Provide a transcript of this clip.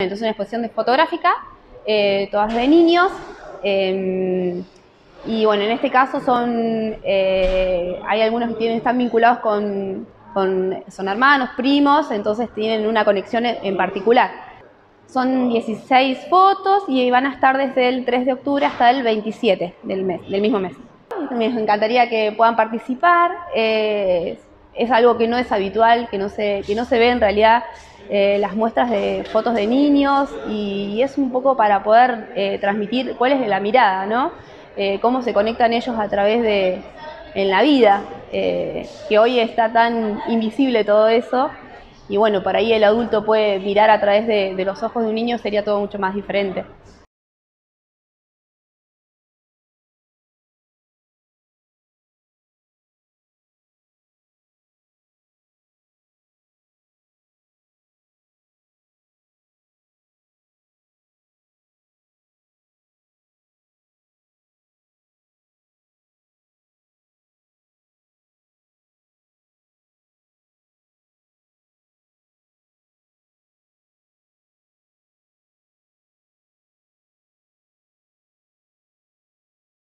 Entonces una exposición de fotográfica, eh, todas de niños, eh, y bueno, en este caso son, eh, hay algunos que tienen, están vinculados con, son hermanos, primos, entonces tienen una conexión en particular. Son 16 fotos y van a estar desde el 3 de octubre hasta el 27 del, mes, del mismo mes. Me encantaría que puedan participar, es algo que no es habitual, que no se, que no se ve en realidad eh, las muestras de fotos de niños y, es un poco para poder eh, transmitir cuál es la mirada, ¿no? Eh, cómo se conectan ellos a través de en la vida, que hoy está tan invisible todo eso y bueno, por ahí el adulto puede mirar a través de los ojos de un niño, sería todo mucho más diferente.